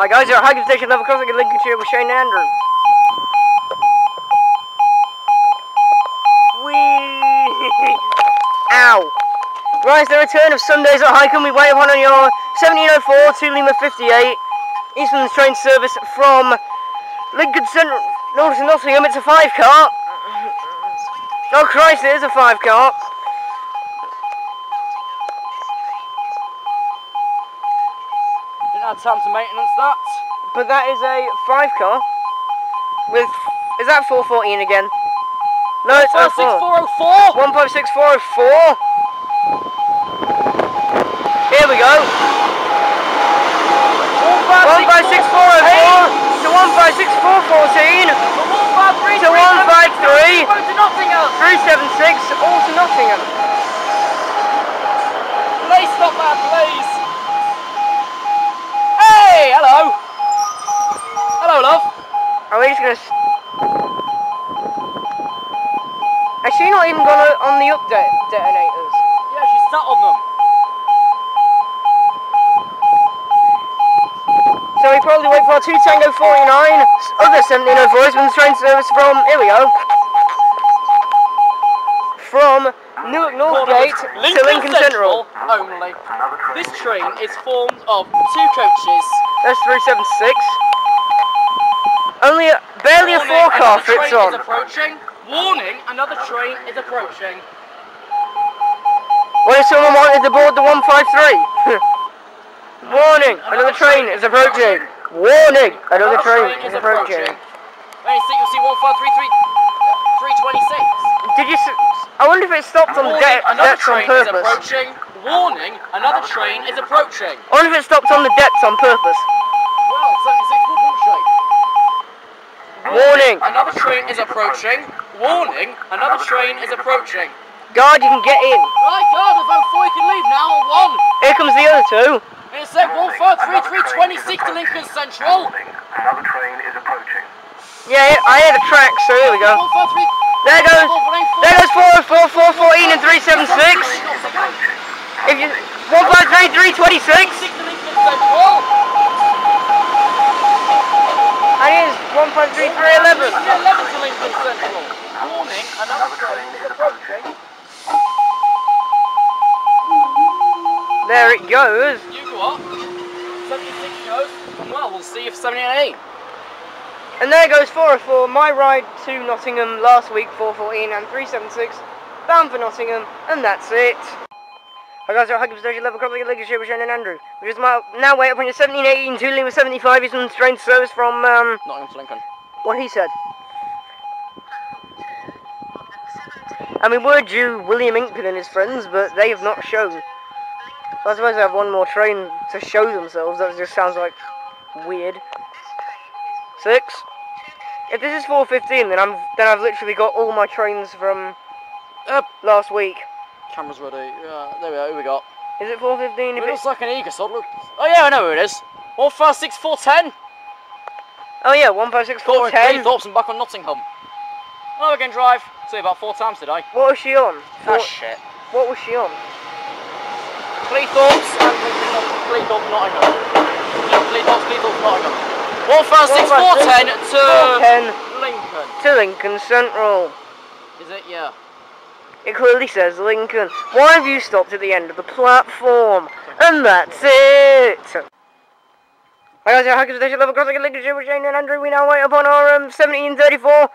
Hi guys, you're at Hykeham Station level crossing in Lincolnshire with Shane and Andrew. Whee! Ow! Right, it's the return of Sundays at Hykeham. We wait upon on your 1704 to Lima 58 Eastman's train service from Lincoln Central North Nottingham. It's a five car. Oh Christ, it is a five car. Didn't time to maintenance that. But that is a five car with is that 414 again? No, it's 04. 46404. 156404. Here we go. 156404 to 156414 to 153 to Nottingham. 376 all to Nottingham. Just gonna? s- Has she not even gone on the update detonators? Yeah, she sat on them. So we probably wait for our 2 Tango 49, other 1704s from the train service from, here we go, from Newark Northgate to Lincoln Central. only. This train is formed of two coaches. That's 376. Only, a, barely a Warning, another fits train on. Approaching. Warning, another train is approaching. What if someone wanted to board the 153? Warning, another train is approaching. Warning, another train is approaching. Wait, you'll see 1533, 326. Did you, I wonder if it stopped on Warning, de- another depths on train is purpose. approaching. Warning, another train is approaching. I wonder if it stopped on the depths on purpose. Well, 76 will punctuate. Warning. Another train is approaching. Warning, another train is approaching. Guard, you can get in. Right, guard, if I'm four, you can leave now on one. Here comes the other two. And it said 153326 to Lincoln Central. Another train is approaching. Yeah, I hear the tracks, so here we go. 153. There goes, there goes 404, 414 and 376. If you, 153, 326. 1.3311. There it goes. You go up. 76 goes. Well, we'll see if 78. And there goes 404, my ride to Nottingham last week, 414 and 376, bound for Nottingham, and that's it. Guys, we're at Huggins Station level crossing Lincolnshire with Shane and Andrew. We just now, now wait upon your 1718 to Lima 75 is some train service from, um, Nottingham to Lincoln. what he said. I mean, we're due William Inkton and his friends, but they have not shown. I suppose they have one more train to show themselves. That just sounds like weird. Six. If this is 4:15, then I'm then I've literally got all my trains from Up. last week. Camera's ready. Yeah, there we go. Who we got? Is it 4:15? It looks like an Eagle Look. Oh yeah, I know who it is. 156 410. oh yeah, one five six four Four ten. ten. Thorpes and back on Nottingham. Oh, we can drive. See about four times today. What was she on? Ah What, shit. what was she on? Cleethorpes and Cleethorpes Nottingham. Cleethorpes, Cleethorpes Nottingham. 156 410 to 410 Lincoln. to Lincoln Central. Is it? Yeah. It clearly says Lincoln. Why have you stopped at the end of the platform? And that's it. Hi guys, how Station level crossing at Lincolnshire with Shane and Andrew. We now wait upon our um, 1734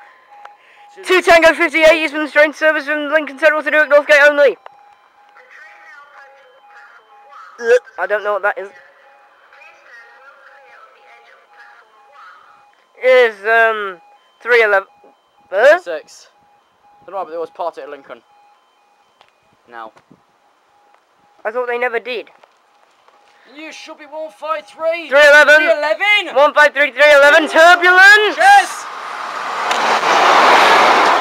2 Tango 58 Eastman train service from Lincoln Central to Newark Northgate only. I don't know what that is. Is um 311. Huh? Six. I don't know, but there was party at Lincoln. Now. I thought they never did. You should be 153. 311. 311. 153 311 turbulence! Yes.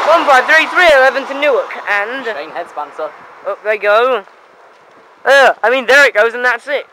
153 311 to Newark and Shane Headspanter. up they go. Uh, I mean there it goes and that's it.